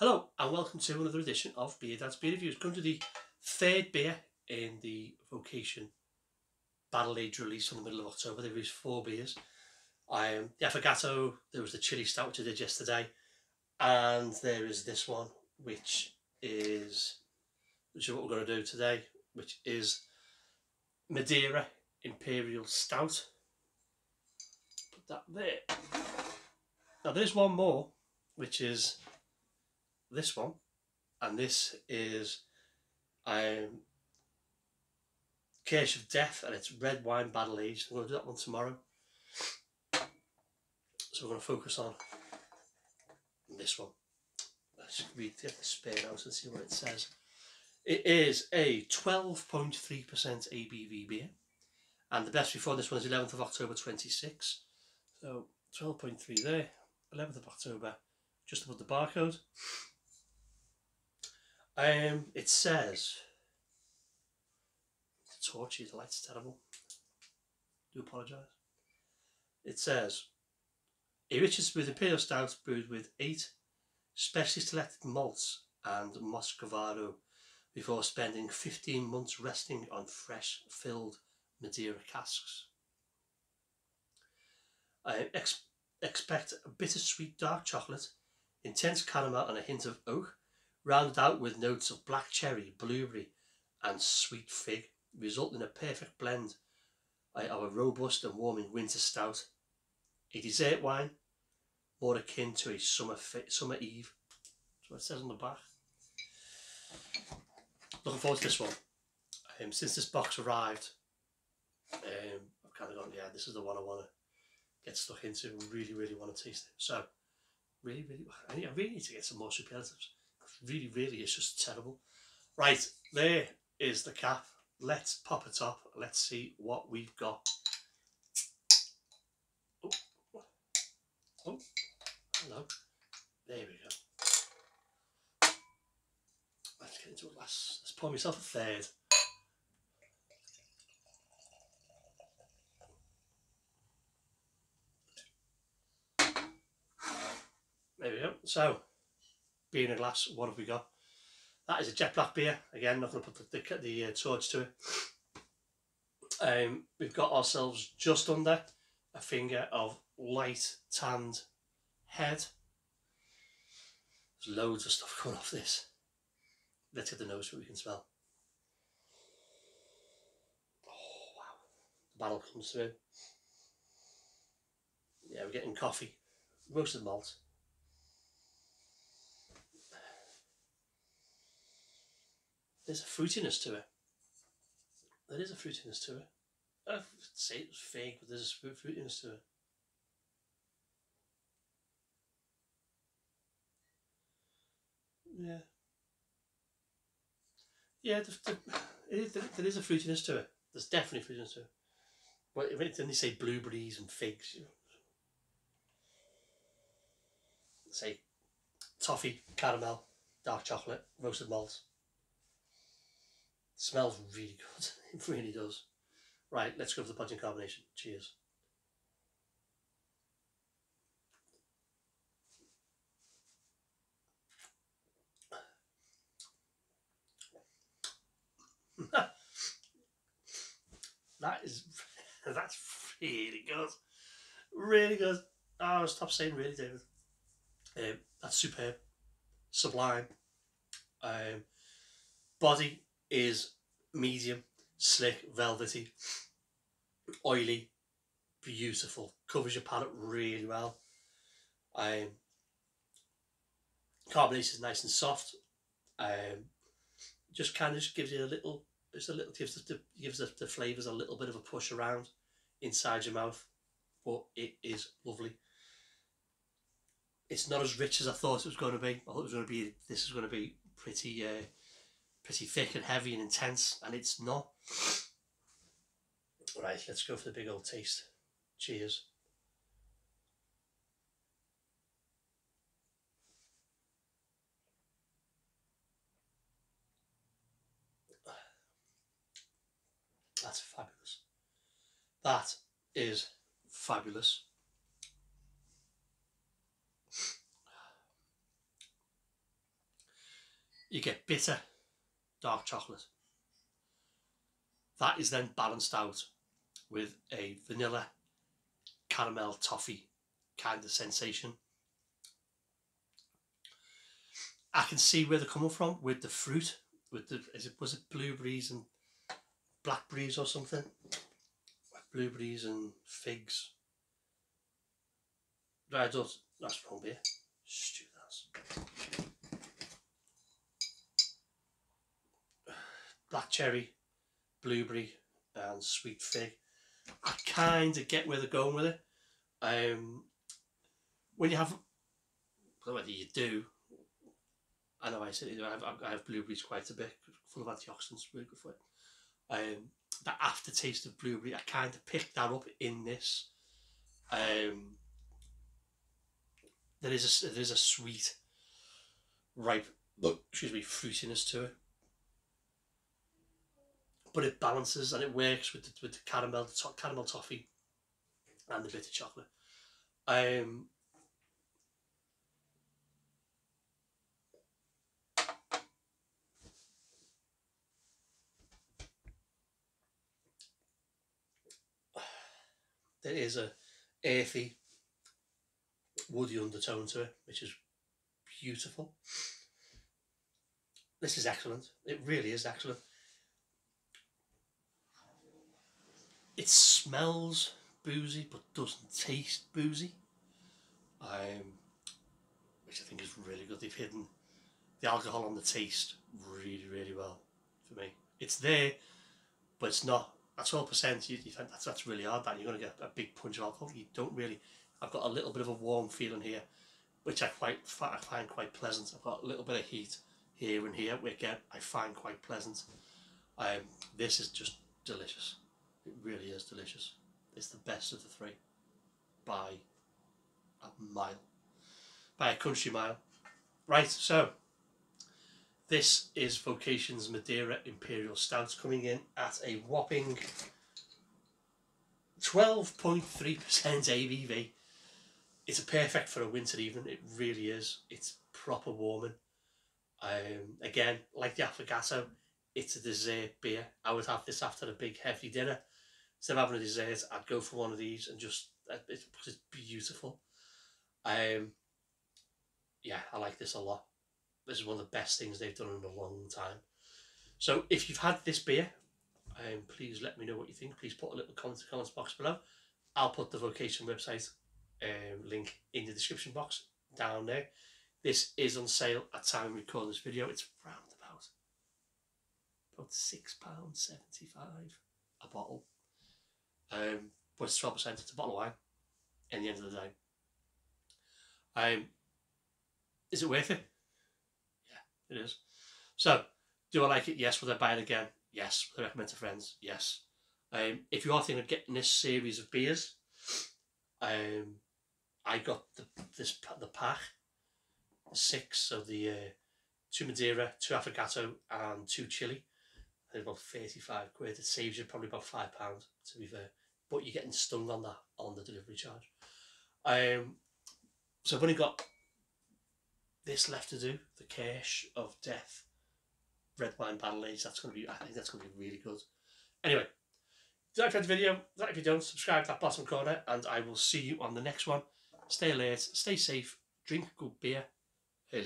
Hello and welcome to another edition of Beer Dad's Beer Reviews. Come to the third beer in the Vocation Barrel Age release from the middle of October. They released four beers. Um, the Affogato, there was the Chili Stout which I did yesterday, and there is this one which is which is what we're going to do today, which is Madeira Imperial Stout. Put that there. Now there's one more, which is this one, and this is um, Case of Death, and it's red wine barrel aged. I'm going to do that one tomorrow. So we're going to focus on this one. Let's read the spare out and see what it says. It is a 12.3% ABV beer, and the best before this one is 11th of October 26. So 12.3 there, 11th of October, just above the barcode. Um, it says, the torch, the light's terrible. Do apologise. It says, a Richards with Imperial Stout brewed with eight specially selected malts and Muscovado before spending 15 months resting on fresh filled Madeira casks. I ex expect a bittersweet dark chocolate, intense caramel and a hint of oak, rounded out with notes of black cherry, blueberry and sweet fig, resulting in a perfect blend of a robust and warming winter stout. A dessert wine, more akin to a summer summer eve. That's what it says on the back. Looking forward to this one. Um, since this box arrived, um, I've kind of gone, yeah, this is the one I want to get stuck into and really, really want to taste it. So, really, really, I, I really need to get some more superlatives. Really, really, it's just terrible. Right, there is the cap. Let's pop it up. Let's see what we've got. Oh, oh, hello. There we go. Let's get into a glass. Let's pour myself a third. There we go. So, beer in a glass, what have we got? That is a jet black beer. Again, not going to put the, the, the uh, torch to it. Um, we've got ourselves just under a finger of light tanned head. There's loads of stuff coming off this. Let's get the nose so we can smell. Oh, wow. The barrel comes through. Yeah, we're getting coffee, roasted malt, there's a fruitiness to it. There is a fruitiness to it. I'd say it was fake, but there's a fruitiness to it. Yeah. Yeah, there, is a fruitiness to it. There's definitely fruitiness to it. But if then they say blueberries and figs, you know. Say toffee, caramel, dark chocolate, roasted malt. Smells really good. It really does. Right, let's go for the punching combination. Cheers. that is that's really good. Really good. Oh, stop saying really, David. Um, that's superb. Sublime. Um, body is medium, slick, velvety, oily, beautiful. Covers your palate really well. Um, carbonation is nice and soft. Um, just kind of just gives you a little, just a little gives the gives the, the flavors a little bit of a push around inside your mouth, but it is lovely. It's not as rich as I thought it was going to be. I thought it was going to be. This is going to be pretty. Uh, pretty thick and heavy and intense, and it's not. Right, let's go for the big old taste. Cheers. That's fabulous. That is fabulous. you get bitter dark chocolate. That is then balanced out with a vanilla caramel toffee kind of sensation. I can see where they're coming from with the fruit, with the is it was it blueberries and blackberries or something? Blueberries and figs. That's wrong beer. Stupid Black cherry, blueberry, and sweet fig. I kind of get where they're going with it. Um, when you have, whether you do, I know I said I have, I have blueberries quite a bit, full of antioxidants, really good for it. Um, the aftertaste of blueberry, I kind of picked that up in this. Um, there is a there is a sweet, ripe, look, excuse me, fruitiness to it but it balances and it works with the, with the caramel, the to- caramel toffee, and the bitter chocolate. Um, there is a earthy, woody undertone to it, which is beautiful. This is excellent. It really is excellent. It smells boozy but doesn't taste boozy. Um, which I think is really good. They've hidden the alcohol on the taste really, really well for me. It's there, but it's not. At twelve percent, you, you think that's that's really hard. That you're going to get a big punch of alcohol. You don't really. I've got a little bit of a warm feeling here, which I quite I find quite pleasant. I've got a little bit of heat here and here, which again I find quite pleasant. Um, this is just delicious. It really is delicious. It's the best of the three by a mile, by a country mile. Right, so this is Vocation's Madeira Imperial Stout coming in at a whopping 12.3% ABV. It's a perfect for a winter evening, it really is. It's proper warming. Um, again, like the affogato, it's a dessert beer. I would have this after a big heavy dinner instead of having a dessert, I'd go for one of these and just uh, it's, beautiful. Um, yeah, I like this a lot. This is one of the best things they've done in a long time. So if you've had this beer, um, please let me know what you think. Please put a little comment comments box below. I'll put the vocation website um, link in the description box down there. This is on sale at time of recording this video. It's round about about six pounds seventy five a bottle. Um, but it's 12%, it's a bottle of wine in the end of the day. Um, is it worth it? Yeah, it is. So, do I like it? Yes. Would I buy it again? Yes. Would I recommend to friends? Yes. Um, if you are thinking of getting this series of beers, um, I got the this the pack, six of the uh, two Madeira, two Affogato, and two chili. It's about thirty five quid. It saves you probably about five pounds to be fair but you're getting stung on that on the delivery charge. Um, so I've only got this left to do, the Kirsch of Death red wine barrel age. That's going to be, I think that's going to be really good. Anyway, if you like the video, if you don't, subscribe to that bottom corner, and I will see you on the next one. Stay alert, stay safe, drink good beer, hail